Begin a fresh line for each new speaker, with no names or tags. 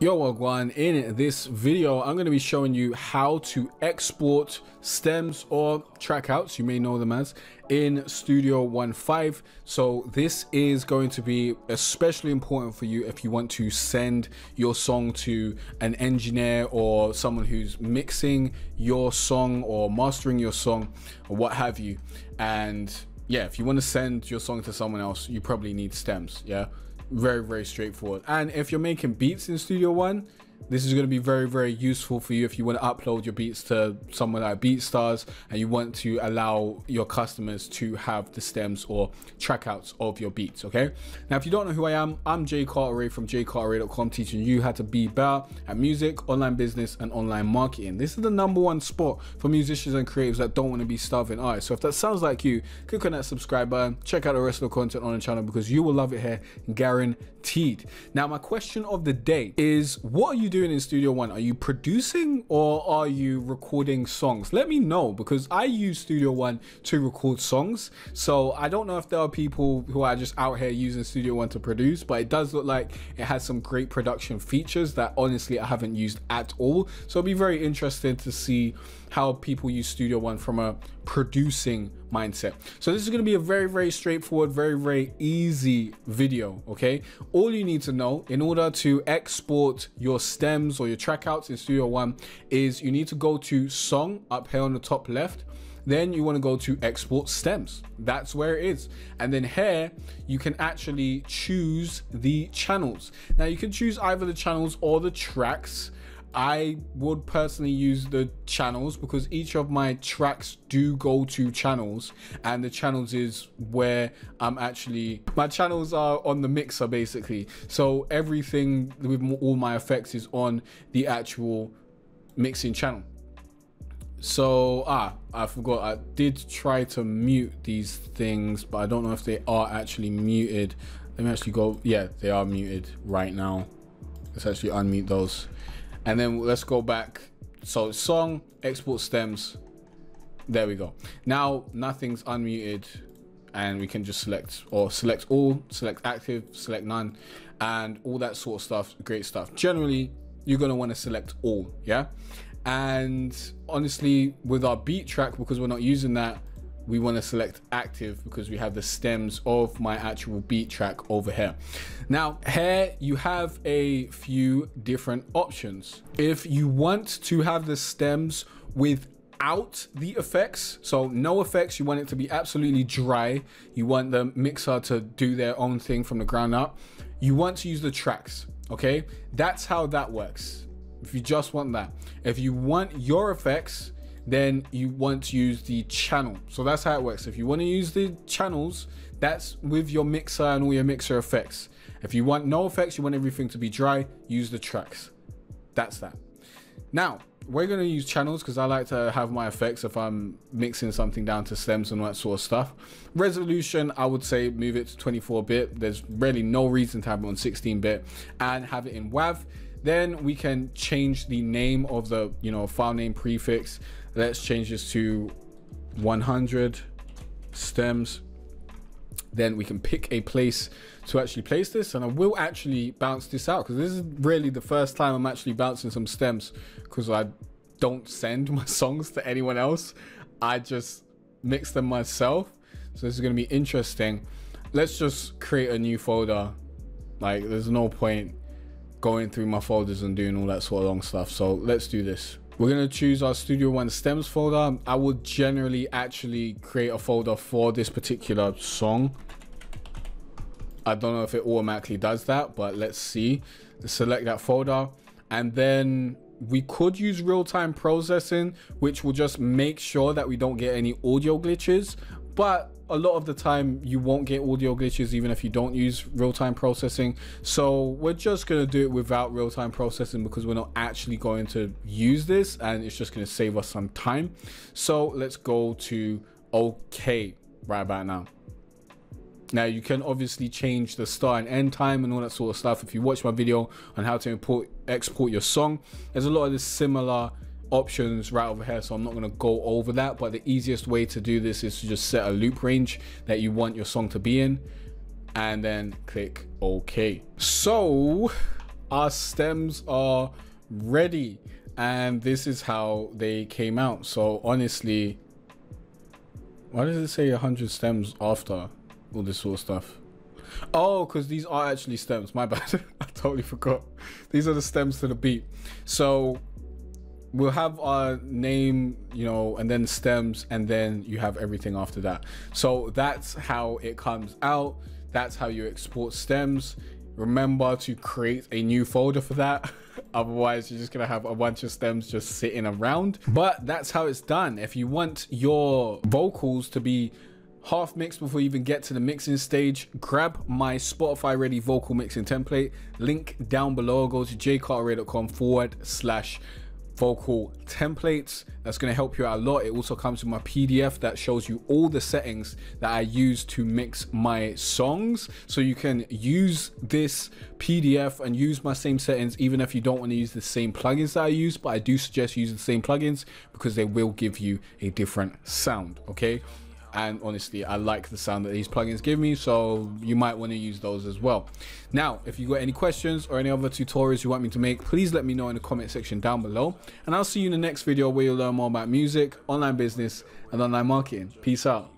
Yo Wagwan, in this video I'm going to be showing you how to export stems or trackouts, you may know them as, in Studio One 5. So this is going to be especially important for you if you want to send your song to an engineer or someone who's mixing your song or mastering your song or what have you. And yeah, if you want to send your song to someone else, you probably need stems, yeah? Very very straightforward. And if you're making beats in studio one this is going to be very very useful for you if you want to upload your beats to someone like beatstars and you want to allow your customers to have the stems or trackouts of your beats okay? Now if you don't know who i am i'm jay cartere from jaycartere.com teaching you how to be better at music online business and online marketing. This is the number one spot for musicians and creatives that don't want to be starving eyes so if that sounds like you click on that subscribe button check out the rest of the content on the channel because you will love it here guaranteed. Now my question of the day is what are you doing doing in Studio One? Are you producing or are you recording songs? Let me know because I use Studio One to record songs. So I don't know if there are people who are just out here using Studio One to produce, but it does look like it has some great production features that honestly I haven't used at all. So it'll be very interesting to see how people use Studio One from a producing mindset. So this is going to be a very, very straightforward, very, very easy video. Okay. All you need to know in order to export your stems or your trackouts in Studio One is you need to go to song up here on the top left then you want to go to export stems that's where it is and then here you can actually choose the channels now you can choose either the channels or the tracks I would personally use the channels because each of my tracks do go to channels and the channels is where I'm actually my channels are on the mixer basically. So everything with all my effects is on the actual mixing channel. So ah I forgot. I did try to mute these things but I don't know if they are actually muted. Let me actually go yeah they are muted right now. Let's actually unmute those and then let's go back. So song export stems. There we go. Now nothing's unmuted and we can just select or select all select active select none and all that sort of stuff great stuff. Generally you're going to want to select all yeah? And honestly with our beat track because we're not using that we want to select active because we have the stems of my actual beat track over here. Now here you have a few different options. If you want to have the stems without the effects so no effects you want it to be absolutely dry you want the mixer to do their own thing from the ground up you want to use the tracks okay that's how that works if you just want that if you want your effects then you want to use the channel. So that's how it works. If you want to use the channels, that's with your mixer and all your mixer effects. If you want no effects, you want everything to be dry, use the tracks. That's that. Now, we're going to use channels because I like to have my effects if I'm mixing something down to stems and that sort of stuff. Resolution, I would say move it to 24 bit. There's really no reason to have it on 16 bit and have it in WAV. Then we can change the name of the, you know, file name prefix let's change this to 100 stems. Then we can pick a place to actually place this and I will actually bounce this out because this is really the first time I'm actually bouncing some stems because I don't send my songs to anyone else. I just mix them myself. So this is going to be interesting. Let's just create a new folder. Like there's no point going through my folders and doing all that sort of long stuff. So let's do this we're to choose our Studio One stems folder. I would generally actually create a folder for this particular song. I don't know if it automatically does that, but let's see. Select that folder and then we could use real-time processing, which will just make sure that we don't get any audio glitches. But a lot of the time you won't get audio glitches even if you don't use real-time processing. So we're just going to do it without real-time processing because we're not actually going to use this and it's just going to save us some time. So let's go to okay right about now. Now you can obviously change the start and end time and all that sort of stuff if you watch my video on how to import export your song. There's a lot of this similar options right over here so i'm not going to go over that but the easiest way to do this is to just set a loop range that you want your song to be in and then click ok. So our stems are ready and this is how they came out. So honestly why does it say 100 stems after all this sort of stuff? Oh because these are actually stems. My bad. I totally forgot. These are the stems to the beat. So we'll have our name you know and then stems and then you have everything after that. So that's how it comes out. That's how you export stems. Remember to create a new folder for that. Otherwise you're just gonna have a bunch of stems just sitting around. But that's how it's done. If you want your vocals to be half mixed before you even get to the mixing stage grab my spotify ready vocal mixing template. Link down below. Go to jaycartere.com forward slash vocal templates. That's going to help you out a lot. It also comes with my pdf that shows you all the settings that i use to mix my songs. So you can use this pdf and use my same settings even if you don't want to use the same plugins that i use but i do suggest using the same plugins because they will give you a different sound okay and honestly i like the sound that these plugins give me so you might want to use those as well. Now if you got any questions or any other tutorials you want me to make please let me know in the comment section down below. And i'll see you in the next video where you'll learn more about music online business and online marketing. Peace out